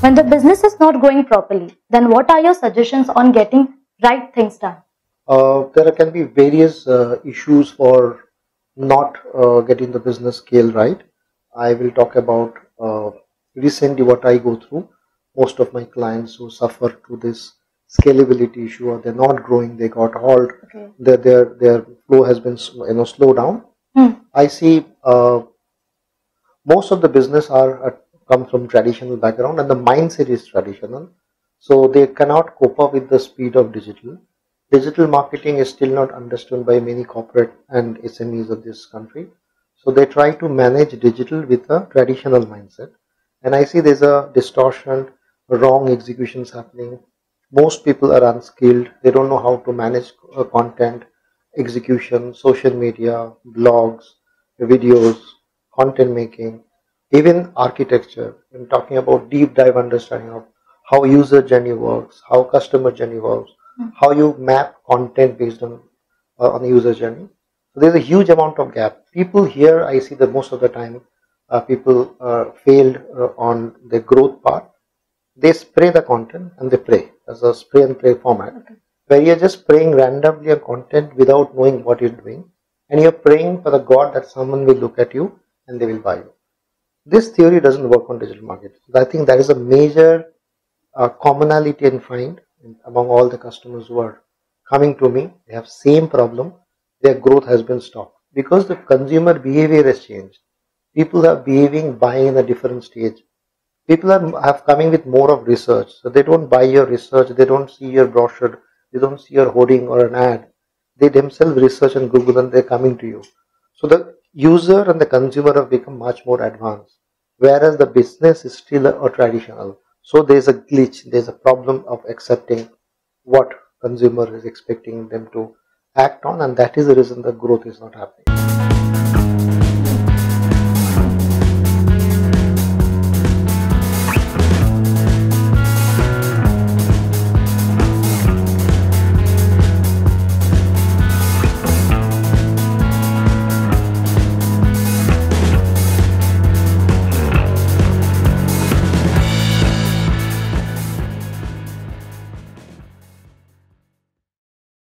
When the business is not going properly, then what are your suggestions on getting right things done? Uh, there can be various uh, issues for not uh, getting the business scale right. I will talk about uh, recently what I go through. Most of my clients who suffer to this scalability issue or they're not growing, they got halt, Okay. their their their flow has been you know slow down. Hmm. I see uh, most of the business are uh, come from traditional background and the mindset is traditional, so they cannot cope up with the speed of digital. Digital marketing is still not understood by many corporate and SMEs of this country, so they try to manage digital with a traditional mindset. And I see there's a distortion, wrong executions happening. Most people are unskilled. They don't know how to manage uh, content, execution, social media, blogs, videos, content making, even architecture. I'm talking about deep dive understanding of how user journey works, how customer journey works, how you map content based on uh, on the user journey. So there's a huge amount of gap. People here, I see that most of the time, uh, people uh, failed uh, on the growth part. They spray the content and they pray as a spray and pray format, Okay. where you're just praying randomly on content without knowing what you're doing, and you're praying for the God that someone will look at you and they will buy you. This theory doesn't work on digital marketing. I think that is a major uh, commonality and find among all the customers who are coming to me. They have same problem. Their growth has been stopped because the consumer behavior has changed. People are behaving, buying in a different stage. People are have coming with more of research, so they don't buy your research. They don't see your brochure. They don't see your hoarding or an ad. They themselves research on Google and they're coming to you. So the user and the consumer have become much more advanced, whereas the business is still a, a traditional. So there's a glitch, there's a problem of accepting what consumer is expecting them to act on, and that is the reason the growth is not happening.